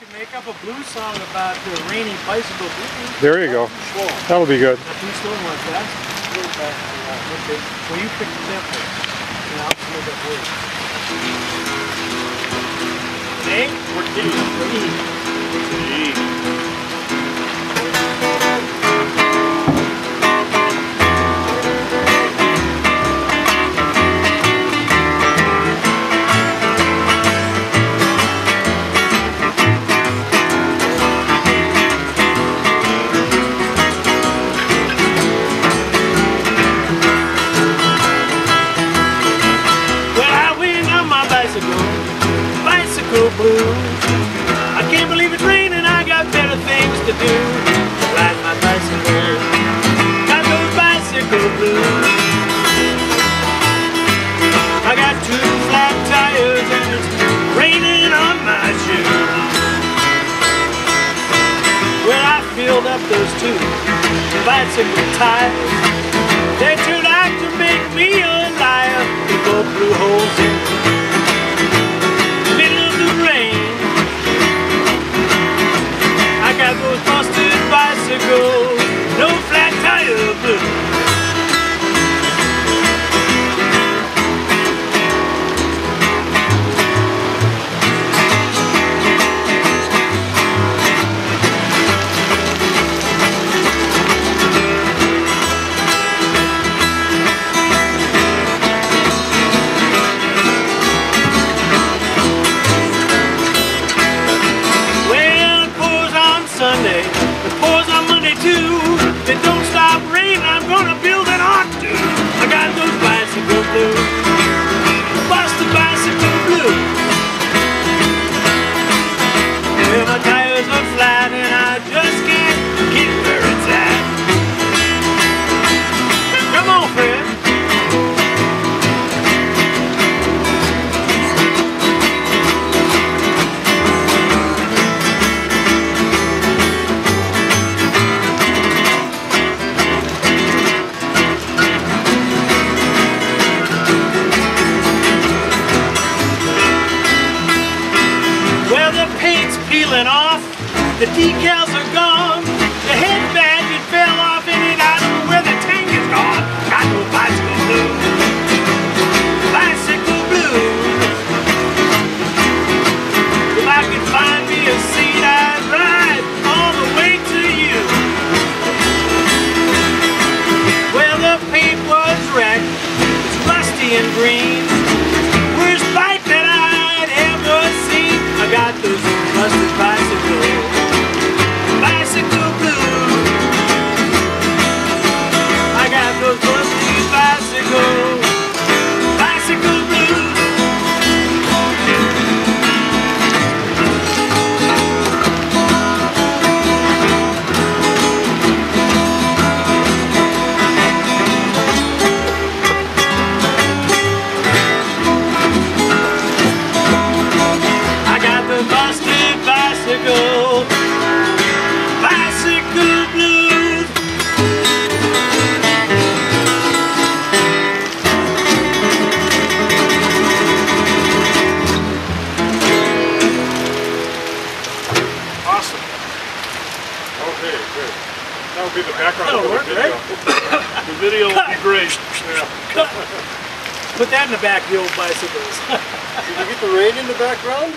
could make up a blues song about the rainy bicycle blues. There you go. That'll be good. Not too slow like that. Slow back. Yeah, okay. Well, you pick the tempo. And I'll see that works. A or D? Blues. I can't believe it's raining, I got better things to do. Ride my bicycle, got those bicycle blues. I got two flat tires and it's raining on my shoes. Well, I filled up those two bicycle tires. They turned peeling off, the decals are gone, the head badge it fell off, and it I don't know where the tank is gone. Got no bicycle blues, bicycle blues. If I could find me a seat, I'd ride all the way to you. Well, the paint was wrecked, it's rusty and green. Awesome. Okay, good. That would be the background That'll work, the video. The video will be great. Yeah. Put that in the back of the old bicycles. Did you get the rain in the background?